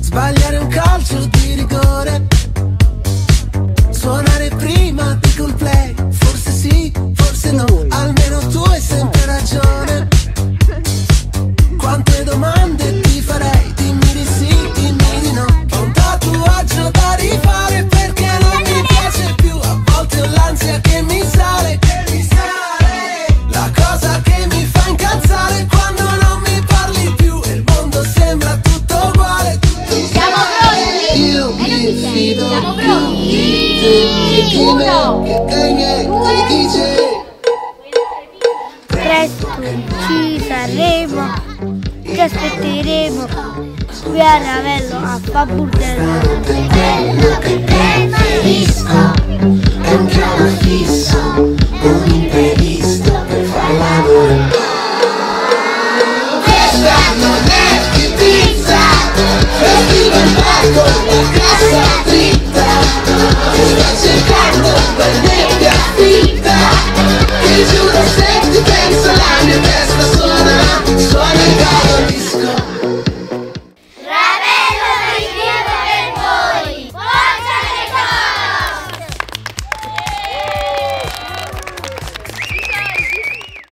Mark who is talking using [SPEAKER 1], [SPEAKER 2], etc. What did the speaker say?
[SPEAKER 1] Sbagliare un calcio di rigore. fido
[SPEAKER 2] Siamo pronti? Uno.
[SPEAKER 1] Due.
[SPEAKER 3] Presto ci saremo Ti aspetteremo. Qui a Ravello a
[SPEAKER 1] Faburtello Che bello, che bello Fica, fica, fica, fica.